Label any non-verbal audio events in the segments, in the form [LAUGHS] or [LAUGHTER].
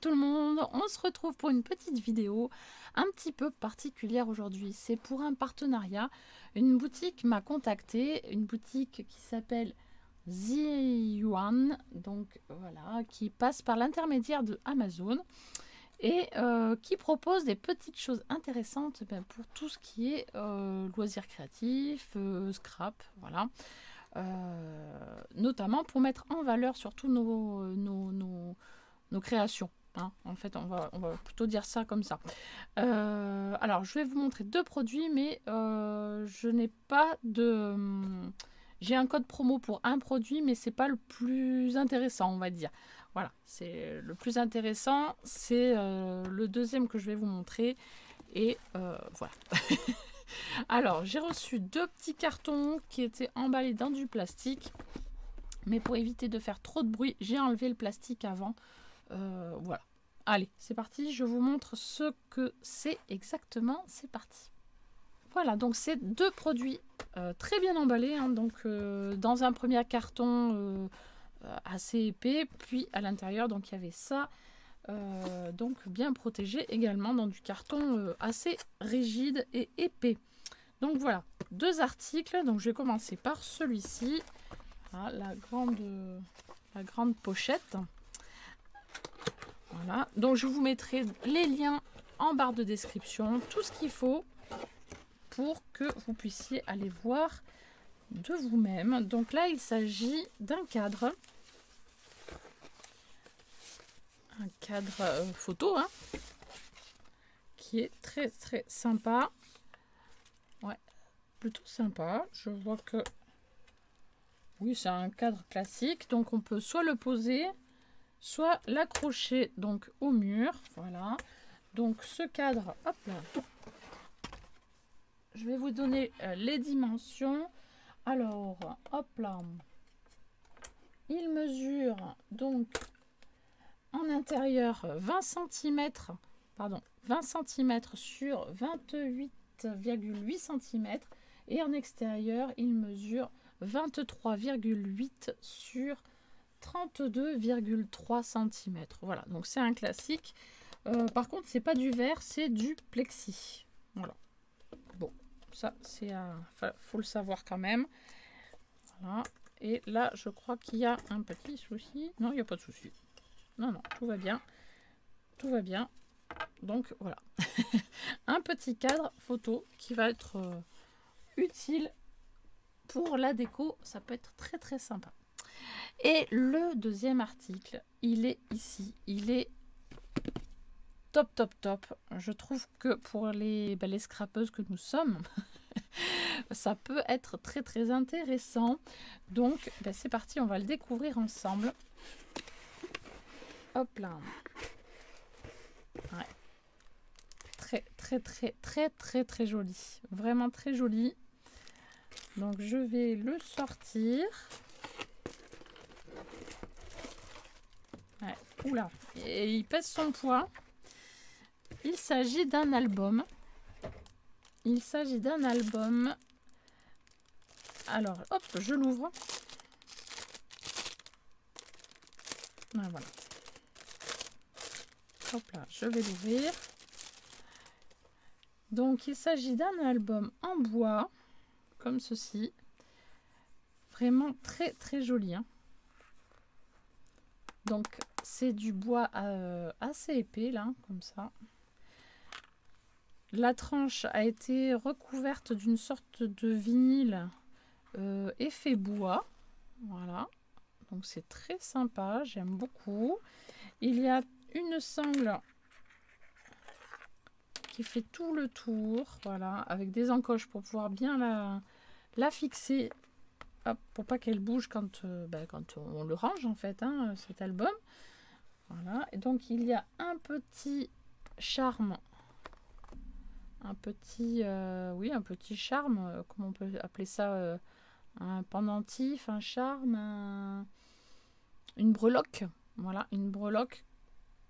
Tout le monde, on se retrouve pour une petite vidéo un petit peu particulière aujourd'hui. C'est pour un partenariat. Une boutique m'a contacté, une boutique qui s'appelle Ziyuan, donc voilà, qui passe par l'intermédiaire de Amazon et euh, qui propose des petites choses intéressantes ben, pour tout ce qui est euh, loisirs créatifs, euh, scrap, voilà. notamment pour mettre en valeur surtout nos créations. Hein. En fait, on va, plutôt dire ça comme ça. Euh, alors, je vais vous montrer deux produits, mais euh, je n'ai pas de... Hum, j'ai un code promo pour un produit, mais c'est pas le plus intéressant, on va dire. Voilà, c'est le plus intéressant, c'est euh, le deuxième que je vais vous montrer. Et voilà. [LAUGHS] alors, j'ai reçu deux petits cartons qui étaient emballés dans du plastique. Mais pour éviter de faire trop de bruit, j'ai enlevé le plastique avant. Euh, voilà. Allez, c'est parti. Je vous montre ce que c'est exactement. C'est parti. Voilà, donc c'est deux produits euh, très bien emballés. Hein. donc euh, dans un premier carton assez épais, puis à l'intérieur, donc il y avait ça. donc bien protégé également dans du carton assez rigide et épais. Donc voilà, deux articles. Donc je vais commencer par celui-ci. Ah, la, grande, la grande pochette. Donc je vous mettrai les liens en barre de description, tout ce qu'il faut pour que vous puissiez aller voir de vous-même. Donc là, il s'agit d'un cadre. Un cadre euh, photo, hein, qui est très très sympa. Ouais, plutôt sympa. Je vois que... Oui, c'est un cadre classique. Donc on peut soit le poser, soit l'accrocher donc au mur. Voilà. Donc ce cadre, hop là. Je vais vous donner euh, les dimensions. Alors, hop là. Il mesure donc en intérieur 20 cm, pardon, 20 cm sur 28,8 cm et en extérieur, il mesure 23,8 sur 32,3 cm. Voilà, donc c'est un classique. Euh, par contre, c'est pas du verre, c'est du plexi. Voilà. Bon, ça, c'est un... faut le savoir quand même. Voilà. Et là, je crois qu'il y a un petit souci. Non, il n'y a pas de souci. Non, non, tout va bien. Tout va bien. Donc, voilà. [LAUGHS] un petit cadre photo qui va être euh, utile pour la déco. Ça peut être très, très sympa. Et le deuxième article, il est ici. Il est top, top, top. Je trouve que pour les, ben, les scrapeuses que nous sommes, [LAUGHS] ça peut être très, très intéressant. Donc, ben, c'est parti, on va le découvrir ensemble. Hop là. Très, très, très, très, très, très joli. Vraiment très joli. Donc, je vais le sortir. Oula, et il pèse son poids. Il s'agit d'un album. Il s'agit d'un album. Alors, hop, je l'ouvre. Voilà. Hop là, je vais l'ouvrir. Donc, il s'agit d'un album en bois, comme ceci. Vraiment très, très joli. Hein. Donc, c'est du bois euh, assez épais, là, comme ça. La tranche a été recouverte d'une sorte de vinyle euh, effet bois. Voilà. Donc, c'est très sympa. J'aime beaucoup. Il y a une sangle qui fait tout le tour. Voilà. Avec des encoches pour pouvoir bien la, fixer pour pas qu'elle bouge quand, euh, ben, quand on le range en fait, hein, cet album. Et donc il y a un petit charme, un petit, euh, oui, un petit charme, euh, comment on peut appeler ça, euh, un pendentif, un charme, une breloque, voilà, une breloque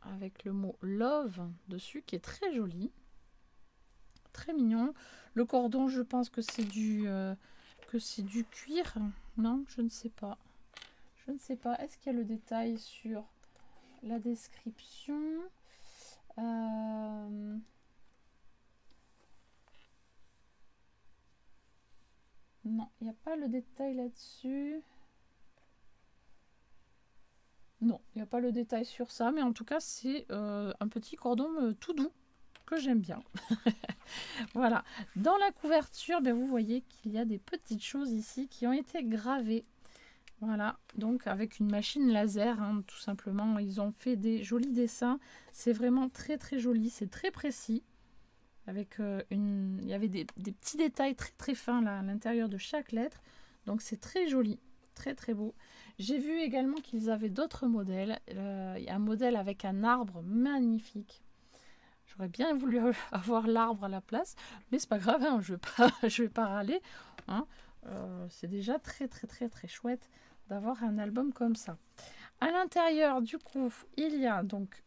avec le mot love dessus qui est très joli, très mignon. Le cordon, je pense que c'est du, que c'est du cuir, non, je ne sais pas, je ne sais pas. Est-ce qu'il y a le détail sur la description. Euh, non, il n'y a pas le détail là-dessus. Non, il n'y a pas le détail sur ça, mais en tout cas, c'est euh, un petit cordon euh, tout doux que j'aime bien. [LAUGHS] voilà. Dans la couverture, ben, vous voyez qu'il y a des petites choses ici qui ont été gravées. Voilà, donc avec une machine laser, hein, tout simplement. Ils ont fait des jolis dessins. C'est vraiment très très joli, c'est très précis. Avec euh, une... Il y avait des, petits détails très très fins là, à l'intérieur de chaque lettre. Donc c'est très joli, très très beau. J'ai vu également qu'ils avaient d'autres modèles. Euh, il y a un modèle avec un arbre magnifique. J'aurais bien voulu [LAUGHS] avoir l'arbre à la place, mais c'est pas grave, hein, je ne [LAUGHS] vais, pas râler. Hein. Euh, c'est déjà très très très très chouette d'avoir un album comme ça. À l'intérieur, du coup, il y a donc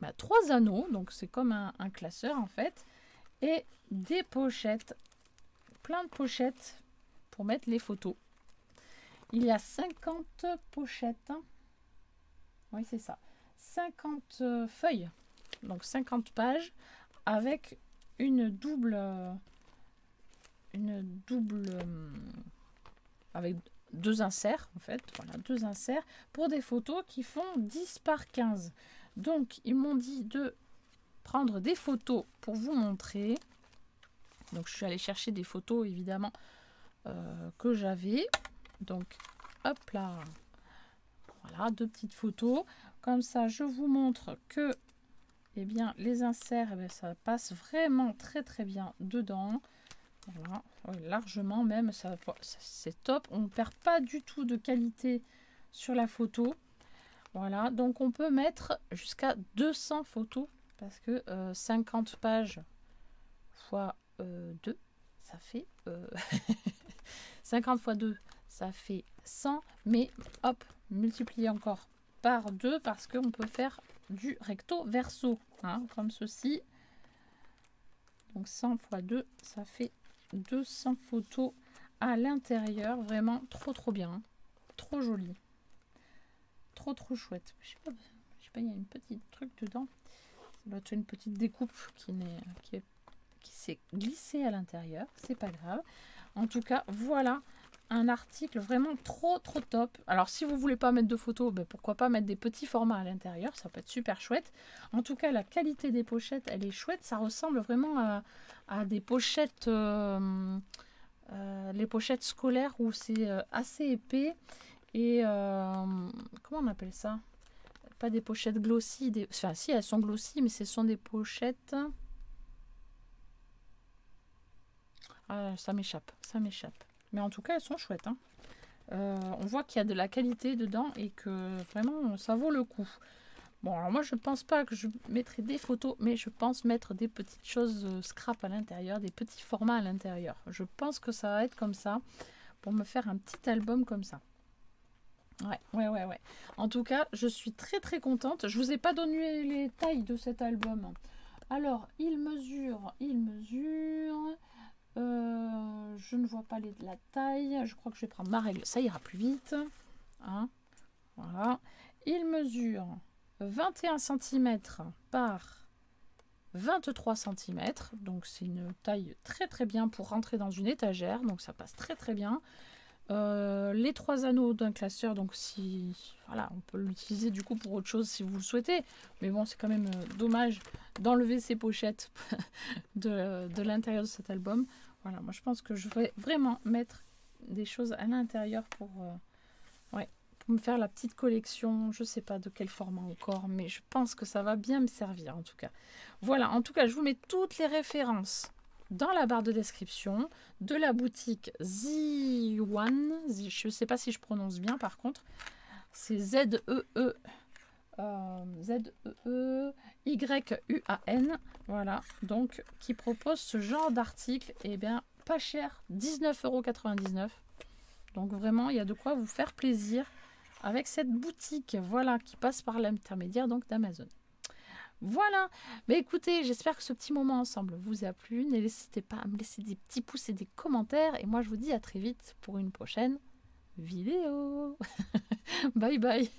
bah, trois anneaux, donc c'est comme un, un classeur en fait, et des pochettes, plein de pochettes pour mettre les photos. Il y a 50 pochettes. Oui, c'est ça. 50 euh, feuilles, donc 50 pages, avec une double... Une double... Euh, avec deux inserts, en fait. Voilà, deux inserts pour des photos qui font 10 par 15. Donc, ils m'ont dit de prendre des photos pour vous montrer. Donc, je suis allée chercher des photos, évidemment, euh, que j'avais. Donc, hop là. Voilà, deux petites photos. Comme ça, je vous montre que eh bien, les inserts, eh ça passe vraiment très très bien dedans. Voilà, largement même, ça, c'est top. On ne perd pas du tout de qualité sur la photo. Voilà, donc on peut mettre jusqu'à 200 photos parce que 50 euh, pages fois 2, euh, ça fait [LAUGHS] 50 fois 2, ça fait 100, mais hop, multiplié encore par 2 parce qu'on peut faire du recto verso, hein, comme ceci. Donc 100 fois 2, ça fait 200 photos à l'intérieur. Vraiment trop trop bien. Hein. Trop joli. Trop trop chouette. Je sais pas, je sais pas, il y a une petite truc dedans. Doit une petite découpe qui s'est glissée à l'intérieur. C'est pas grave. En tout cas, voilà un article vraiment trop trop top. Alors si vous voulez pas mettre de photos, ben, pourquoi pas mettre des petits formats à l'intérieur, ça peut être super chouette. En tout cas, la qualité des pochettes, elle est chouette. Ça ressemble vraiment à, des pochettes, euh, euh, les pochettes scolaires où c'est euh, assez épais. Et comment on appelle ça? Pas des pochettes glossy, des... enfin si elles sont glossy, mais ce sont des pochettes... Ah, ça m'échappe, ça m'échappe. Mais en tout cas, elles sont chouettes. Hein. Euh, on voit qu'il y a de la qualité dedans et que vraiment, ça vaut le coup. Bon, alors moi, je pense pas que je mettrai des photos, mais je pense mettre des petites choses euh, scrap à l'intérieur, des petits formats à l'intérieur. Je pense que ça va être comme ça pour me faire un petit album comme ça. Ouais, ouais, ouais, ouais. En tout cas, je suis très très contente. Je vous ai pas donné les tailles de cet album. Alors, il mesure, il mesure je ne vois pas la taille. Je crois que je vais prendre ma règle. Ça ira plus vite. Hein. voilà. Il mesure 21 cm par 23 cm. Donc c'est une taille très très bien pour rentrer dans une étagère. Donc ça passe très très bien. Euh, les trois anneaux d'un classeur, donc si voilà, on peut l'utiliser du coup pour autre chose si vous le souhaitez, mais bon, c'est quand même euh, dommage d'enlever ces pochettes [LAUGHS] de l'intérieur de cet album. Voilà, moi je pense que je vais vraiment mettre des choses à l'intérieur pour, euh, ouais, me faire la petite collection. Je sais pas de quel format encore, mais je pense que ça va bien me servir en tout cas. Voilà, en tout cas, je vous mets toutes les références dans la barre de description de la boutique Z1. Je ne sais pas si je prononce bien par contre. C'est Z-E-E. -E, euh, Z-E-E Y-U-A-N. Voilà, donc qui propose ce genre d'article. Et eh bien, pas cher, 19,99€. Donc vraiment, il y a de quoi vous faire plaisir avec cette boutique, voilà, qui passe par l'intermédiaire donc d'Amazon. Voilà, mais écoutez, j'espère que ce petit moment ensemble vous a plu. N'hésitez pas à me laisser des petits pouces et des commentaires. Et moi, je vous dis à très vite pour une prochaine vidéo. [LAUGHS] bye bye.